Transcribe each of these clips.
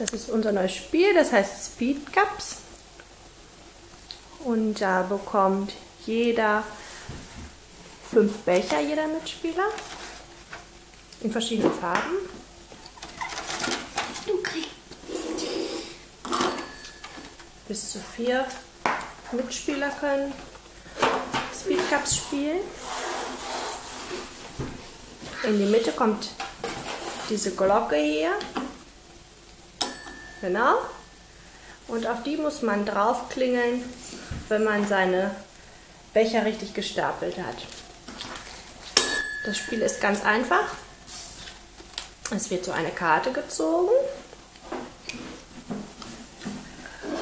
Das ist unser neues Spiel, das heißt Speed Cups. Und da bekommt jeder fünf Becher, jeder Mitspieler. In verschiedenen Farben. Du kriegst. Bis zu vier Mitspieler können Speed Cups spielen. In die Mitte kommt diese Glocke hier. Genau. Und auf die muss man draufklingeln, wenn man seine Becher richtig gestapelt hat. Das Spiel ist ganz einfach. Es wird so eine Karte gezogen.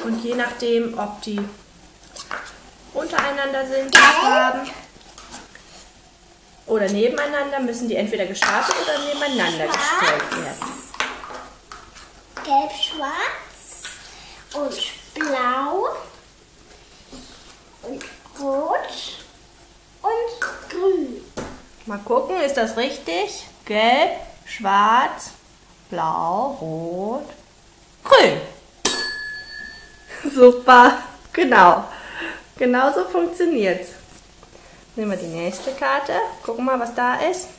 Und je nachdem, ob die untereinander sind, Farben, oder nebeneinander, müssen die entweder gestapelt oder nebeneinander gestellt werden. Gelb, schwarz und blau und rot und grün. Mal gucken, ist das richtig? Gelb, schwarz, blau, rot, grün. Super, genau. Genau so funktioniert's. Nehmen wir die nächste Karte. Gucken mal, was da ist.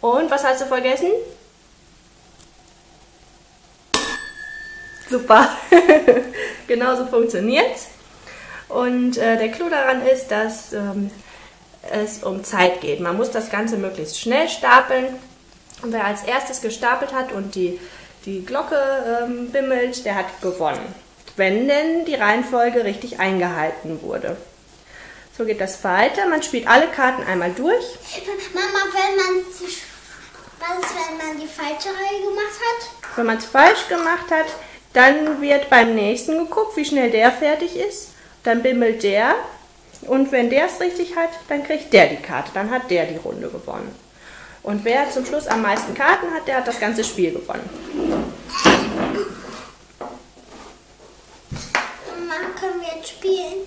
Und was hast du vergessen? Super. Genauso funktioniert's. Und äh, der Clou daran ist, dass ähm, es um Zeit geht. Man muss das Ganze möglichst schnell stapeln. Und wer als erstes gestapelt hat und die, die Glocke ähm, bimmelt, der hat gewonnen. Wenn denn die Reihenfolge richtig eingehalten wurde. So geht das weiter. Man spielt alle Karten einmal durch. Mama, wenn man was ist, wenn man die falsche Reihe gemacht hat? Wenn man es falsch gemacht hat, dann wird beim nächsten geguckt, wie schnell der fertig ist. Dann bimmelt der. Und wenn der es richtig hat, dann kriegt der die Karte. Dann hat der die Runde gewonnen. Und wer zum Schluss am meisten Karten hat, der hat das ganze Spiel gewonnen. Mama, können wir jetzt spielen?